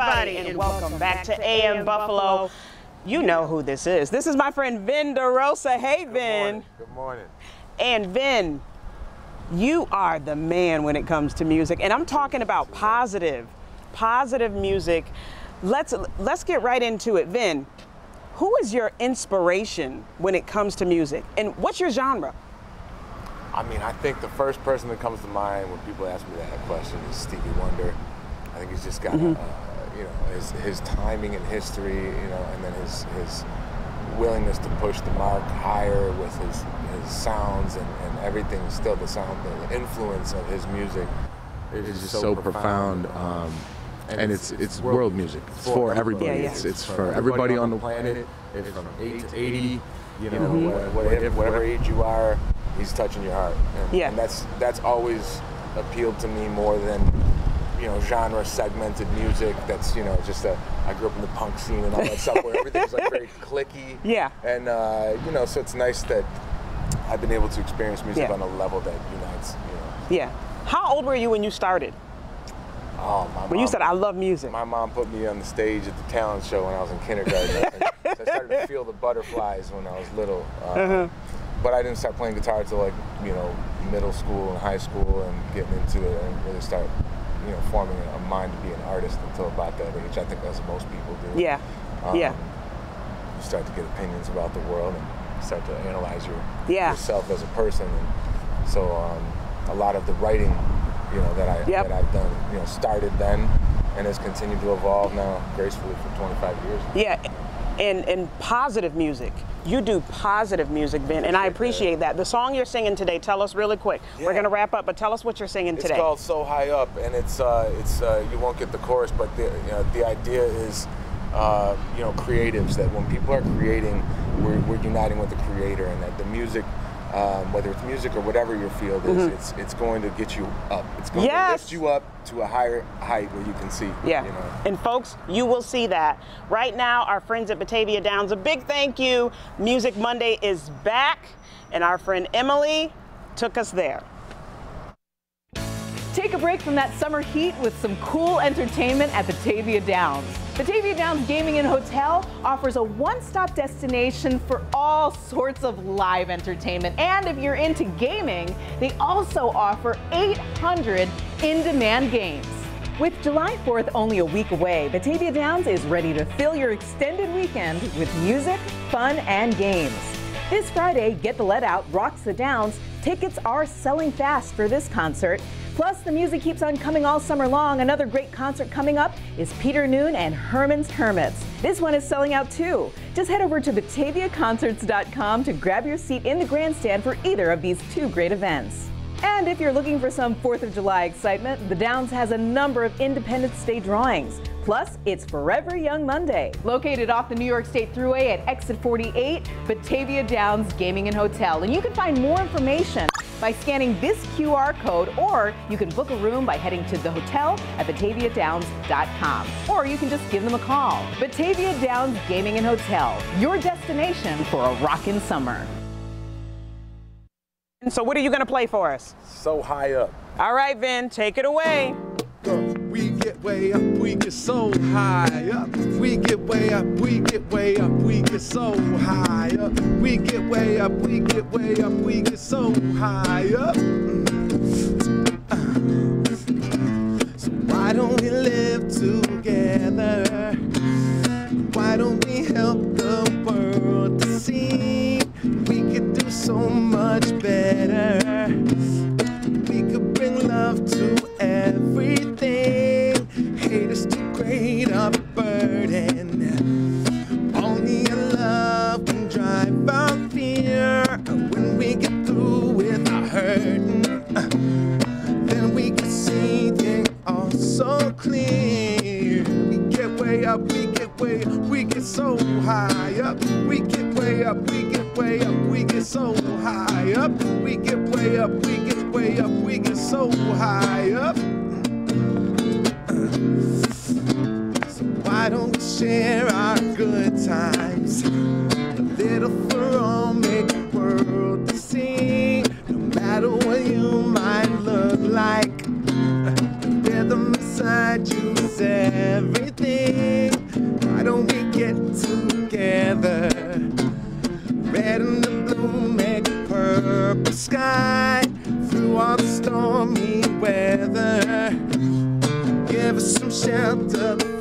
everybody, and welcome back to AM Buffalo. You know who this is. This is my friend Vin DeRosa. Hey, Vin. Good morning. And Vin, you are the man when it comes to music, and I'm talking about positive, positive music. Let's let's get right into it, Vin. Who is your inspiration when it comes to music, and what's your genre? I mean, I think the first person that comes to mind when people ask me that question is Stevie Wonder. I think he's just got, mm-hmm. uh, you know, his, his timing and history, you know, and then his his willingness to push the mark higher with his his sounds and, and everything. Still, the sound, the influence of his music is just so, so profound. Um, and, and it's, it's, it's world music. It's for, for everybody. Yeah, yeah. It's, it's for everybody on the planet. It's from eight to eighty. You know, mm-hmm. whatever, whatever age you are, he's touching your heart. And, yeah. And that's that's always appealed to me more than you know genre segmented music. That's you know just a. I grew up in the punk scene and all that stuff where everything's like very cliquey. Yeah. And uh, you know, so it's nice that I've been able to experience music yeah. on a level that unites. You know. Yeah. How old were you when you started? Oh, my when mom, you said I love music. My mom put me on the stage at the talent show when I was in kindergarten. so I started to feel the butterflies when I was little. Uh, uh-huh but I didn't start playing guitar until like you know middle school and high school and getting into it and really start you know forming a mind to be an artist until about that age. I think that's what most people do. Yeah. Um, yeah. You start to get opinions about the world and start to analyze your yeah. yourself as a person. And so um, a lot of the writing, you know, that I yep. that I've done, you know, started then and has continued to evolve now gracefully for 25 years. Yeah and, and positive music. You do positive music, Vin, and I appreciate that. The song you're singing today, tell us really quick. Yeah. We're gonna wrap up, but tell us what you're singing today. It's called "So High Up," and it's uh, it's uh, you won't get the chorus, but the you know, the idea is uh, you know creatives that when people are creating, we're, we're uniting with the creator, and that the music um, whether it's music or whatever your field is, mm-hmm. it's it's going to get you up. It's going yes. to lift you up to a higher height where you can see. Yeah. You know? And folks, you will see that. Right now, our friends at Batavia Downs, a big thank you. Music Monday is back, and our friend Emily took us there. Take a break from that summer heat with some cool entertainment at Batavia Downs. Batavia Downs Gaming and Hotel offers a one-stop destination for all sorts of live entertainment. And if you're into gaming, they also offer 800 in-demand games. With July 4th only a week away, Batavia Downs is ready to fill your extended weekend with music, fun, and games. This Friday, Get the Led Out rocks the Downs. Tickets are selling fast for this concert. Plus, the music keeps on coming all summer long. Another great concert coming up is Peter Noone and Herman's Hermits. This one is selling out too. Just head over to bataviaconcerts.com to grab your seat in the grandstand for either of these two great events. And if you're looking for some 4th of July excitement, the Downs has a number of Independence Day drawings. Plus, it's Forever Young Monday. Located off the New York State Thruway at exit 48, Batavia Downs Gaming and Hotel. And you can find more information by scanning this QR code, or you can book a room by heading to the hotel at bataviadowns.com. Or you can just give them a call. Batavia Downs Gaming and Hotel, your destination for a rockin' summer. So what are you going to play for us? So high up. All right, Vin, take it away. We get way up, we get so high up. We get way up, we get way up, we get so high up. We get way up, we get way up, we get so high up. So why don't we live together? Why don't we help the world to see we could do so much better? We could bring love to everything. Can drive out fear. When we get through with our hurting, then we can see things all so clear. We get way up, we get way we get so high up. We get way up, we get way up, we get so high up. We get way up, we get way up, we get so high up. So why don't we share our good times? All, make the world to see. No matter what you might look like, the rhythm inside you is everything. thing. Why don't we get together? Red and the blue make a purple sky through all the stormy weather. Give us some shelter.